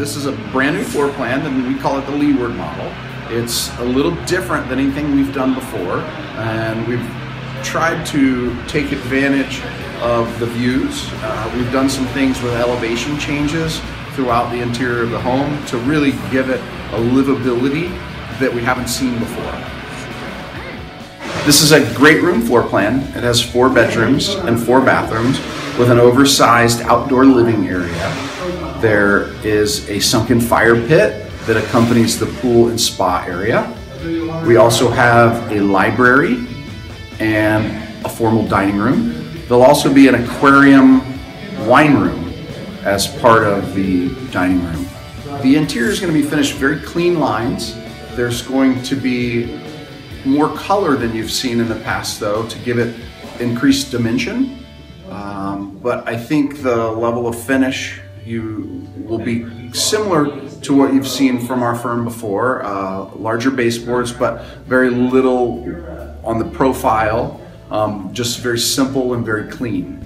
this is a brand new floor plan, and we call it the Leeward model. It's a little different than anything we've done before, and we've tried to take advantage of the views. Uh, we've done some things with elevation changes throughout the interior of the home to really give it a livability that we haven't seen before. This is a great room floor plan. It has four bedrooms and four bathrooms with an oversized outdoor living area. There is a sunken fire pit that accompanies the pool and spa area. We also have a library and a formal dining room. There'll also be an aquarium wine room as part of the dining room. The interior is going to be finished very clean lines. There's going to be more color than you've seen in the past though to give it increased dimension. Um, but I think the level of finish you will be similar to what you've seen from our firm before. Uh, larger baseboards, but very little on the profile. Um, just very simple and very clean.